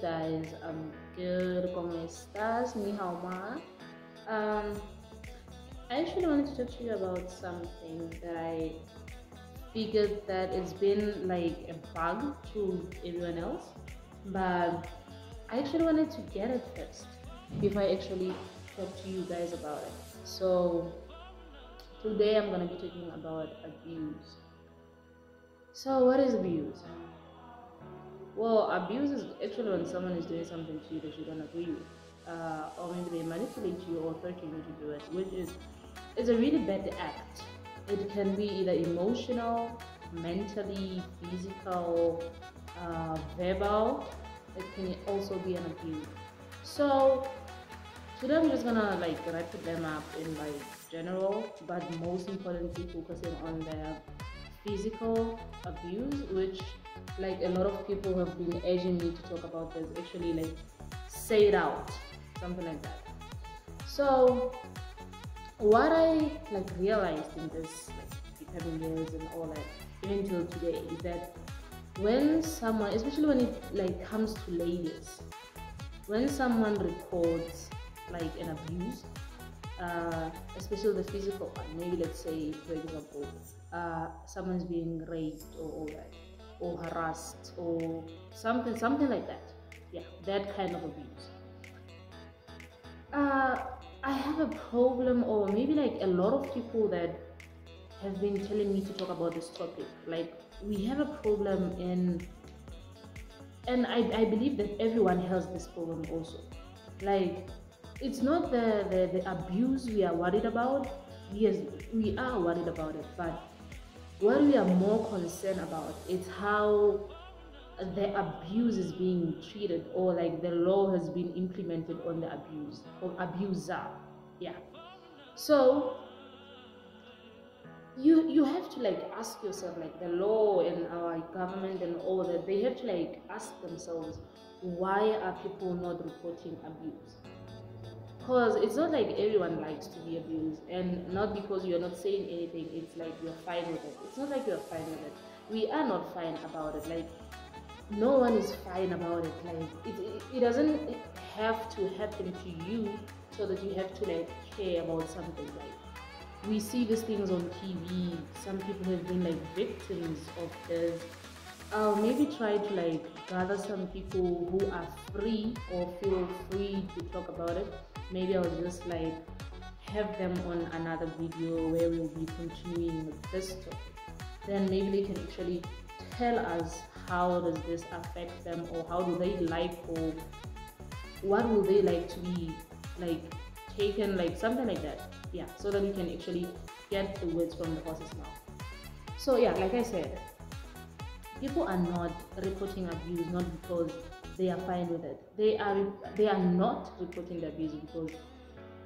guys? I'm good. ¿Cómo estás? Ni hao ma. Um, I actually wanted to talk to you about something that I figured that it's been like a bug to everyone else, but I actually wanted to get it first before I actually talk to you guys about it. So today I'm gonna be talking about abuse. So what is abuse? Well, abuse is actually when someone is doing something to you that you don't agree with, uh, or maybe they manipulate you or threaten you to do it, which is it's a really bad act. It can be either emotional, mentally, physical, uh, verbal. It can also be an abuse. So today I'm just gonna like wrap them up in like general, but most importantly focusing on the physical abuse, which like a lot of people have been urging me to talk about this. Actually, like say it out, something like that. So what I like realized in this like becoming years and all that, even till today, is that when someone, especially when it like comes to ladies, when someone reports like an abuse, uh, especially the physical one, maybe let's say for example, uh, someone's being raped or that, or harassed or something, something like that. Yeah, that kind of abuse. Uh, I have a problem, or maybe like a lot of people that have been telling me to talk about this topic. Like, we have a problem in, and I, I believe that everyone has this problem also. Like, it's not the, the, the abuse we are worried about. Yes, we are worried about it, but what we are more concerned about is how the abuse is being treated or like the law has been implemented on the abuse or abuser. Yeah. So you you have to like ask yourself like the law and our government and all that they have to like ask themselves why are people not reporting abuse because it's not like everyone likes to be abused and not because you're not saying anything it's like you're fine with it. It's not like you're fine with it. We are not fine about it like no one is fine about it like it, it, it doesn't have to happen to you so that you have to like care about something like we see these things on tv some people have been like victims of this i'll maybe try to like gather some people who are free or feel free to talk about it. Maybe i'll just like have them on another video where we'll be continuing with this topic. Then maybe they can actually tell us how does this affect them or how do they like or what will they like to be like taken like something like that. Yeah so that we can actually get the words from the horse's mouth. So yeah like i said people are not reporting abuse not because they are fine with it they are they are not reporting the abuse because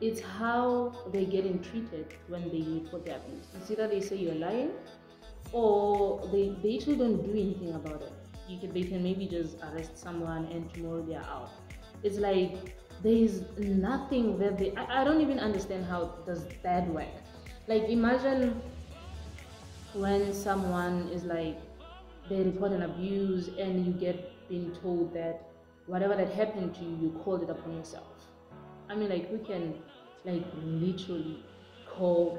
it's how they're getting treated when they report the abuse it's either they say you're lying or they, they actually don't do anything about it. You can they can maybe just arrest someone and tomorrow they're out. It's like there is nothing that they I, I don't even understand how does that work. Like imagine when someone is like they report an abuse and you get being told that whatever that happened to you you called it upon yourself. I mean like who can like literally call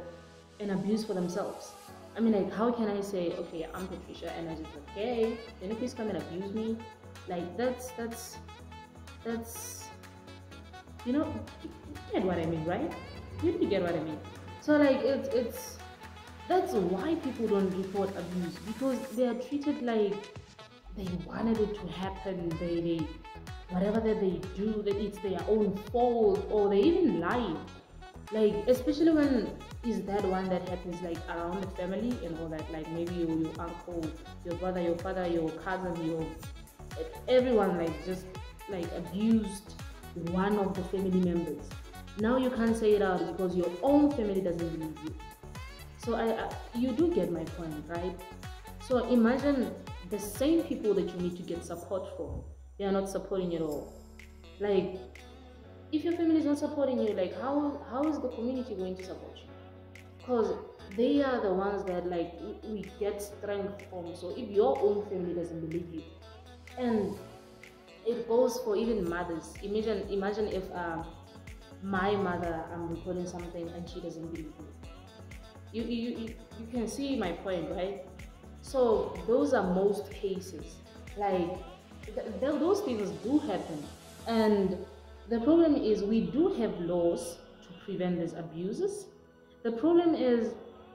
an abuse for themselves? I mean, like, how can I say, okay, I'm Patricia, and I just hey, can you please come and abuse me? Like, that's that's that's you know, you get what I mean, right? You get what I mean. So like, it's it's that's why people don't report abuse because they are treated like they wanted it to happen. They they whatever that they do, that it's their own fault, or they even lie like especially when is that one that happens like around the family and all that like maybe your, your uncle your brother your father your cousin your everyone like just like abused one of the family members now you can't say it out because your own family doesn't believe you so I, you do get my point right so imagine the same people that you need to get support from they are not supporting at all like if your family is not supporting you like how how is the community going to support you because they are the ones that like we get strength from so if your own family doesn't believe you and it goes for even mothers. Imagine, imagine if uh, my mother, I'm recording something and she doesn't believe me. You, you, you, can see my point, right? So those are most cases. Like th- th- those things do happen, and the problem is we do have laws to prevent these abuses. The problem is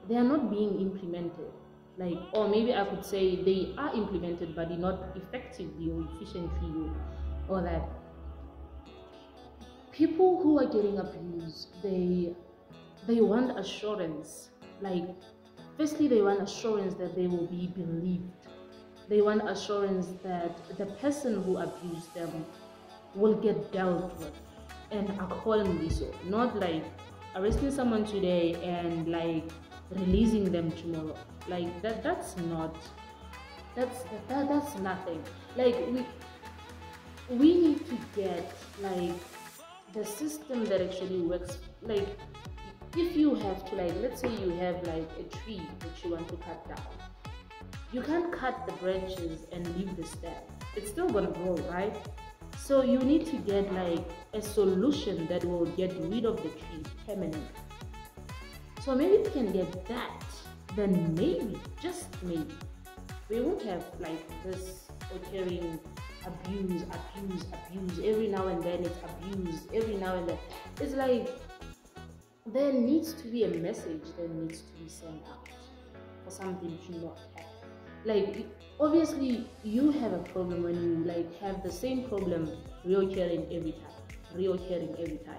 they are not being implemented. Like, or maybe I could say they are implemented, but not effectively or efficiently, or that people who are getting abused, they they want assurance. Like, firstly, they want assurance that they will be believed. They want assurance that the person who abused them will get dealt with and accordingly so. Not like arresting someone today and like releasing them tomorrow. Like that that's not that's that, that's nothing. Like we we need to get like the system that actually works like if you have to like let's say you have like a tree that you want to cut down you can't cut the branches and leave the stem it's still gonna grow right so you need to get like a solution that will get rid of the tree permanently so maybe we can get that then maybe just maybe we won't have like this occurring abuse, abuse, abuse. Every now and then it's abuse. Every now and then. It's like there needs to be a message that needs to be sent out for something to not happen. Like obviously you have a problem when you like have the same problem reoccurring every time. Reoccurring every time.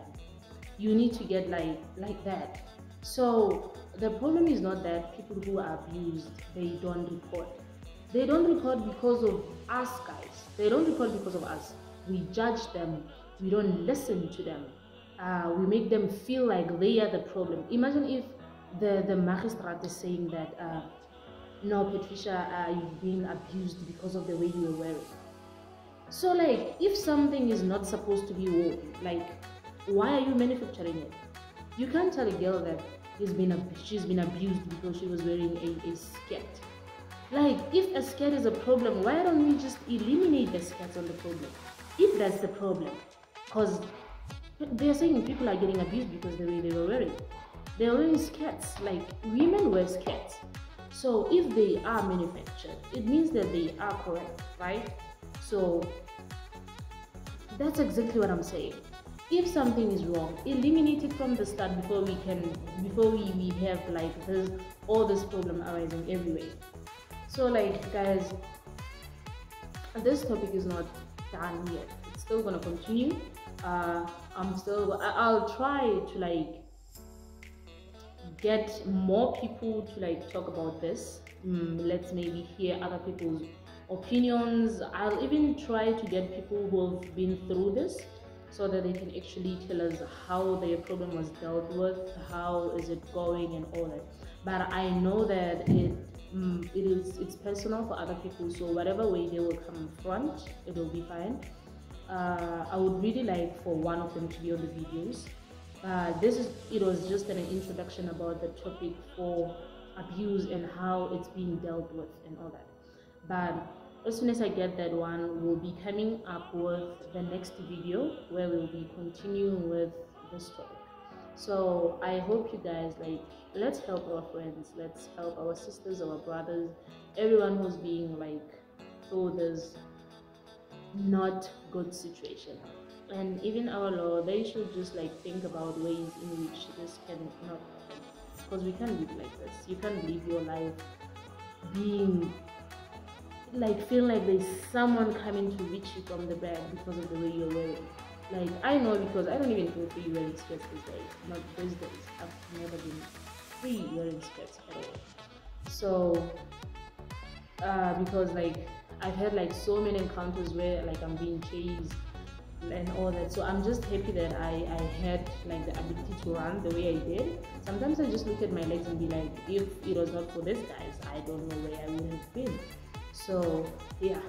You need to get like like that. So the problem is not that people who are abused they don't report. They don't report because of us guys. They don't report because of us. We judge them. We don't listen to them. Uh, we make them feel like they are the problem. Imagine if the, the magistrate is saying that, uh, no, Patricia, uh, you've been abused because of the way you were wearing. So, like, if something is not supposed to be worn, like, why are you manufacturing it? You can't tell a girl that he's been she's been abused because she was wearing a, a skirt. Like, if a skirt is a problem, why don't we just eliminate the skirts on the problem? If that's the problem, because they're saying people are getting abused because the way they were wearing. They're wearing skirts, like women wear skirts. So if they are manufactured, it means that they are correct, right? So that's exactly what I'm saying. If something is wrong, eliminate it from the start before we can, before we, we have like this all this problem arising everywhere. So like guys, this topic is not done yet. It's still gonna continue. Uh, I'm still. I'll try to like get more people to like talk about this. Mm, let's maybe hear other people's opinions. I'll even try to get people who have been through this so that they can actually tell us how their problem was dealt with, how is it going, and all that. But I know that it mm, it is it's personal for other people. So whatever way they will come front, it will be fine. Uh, I would really like for one of them to be on the videos. Uh, this is it was just an introduction about the topic for abuse and how it's being dealt with and all that. But as soon as I get that one, we'll be coming up with the next video where we'll be continuing with this topic. So I hope you guys like let's help our friends, let's help our sisters, our brothers, everyone who's being like through this not good situation. And even our law, they should just like think about ways in which this can not. Because we can't live like this. You can't live your life being like feel like there's someone coming to reach you from the back because of the way you're wearing. Like I know because I don't even feel free wearing skirts these days. Not these days. I've never been free wearing skirts at all. So uh, because like I've had like so many encounters where like I'm being chased and all that. So I'm just happy that I, I had like the ability to run the way I did. Sometimes I just look at my legs and be like, if it was not for these guys, I don't know where I would have been. So yeah,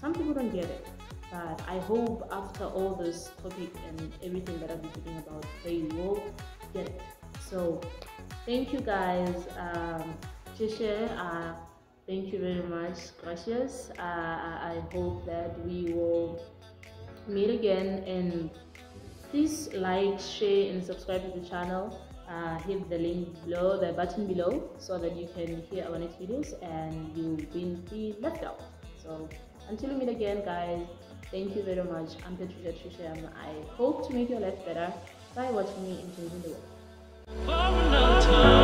some people don't get it. But I hope after all this topic and everything that I've been talking about, they will get it. So thank you guys. Um, uh, thank you very much. Gracias. Uh, I hope that we will meet again. And please like share and subscribe to the channel. Uh, hit the link below the button below so that you can hear our next videos and you won't be left out. So until we meet again guys thank you very much. I'm patricia Trissh Em i hope to make your life better by watching me and changing the world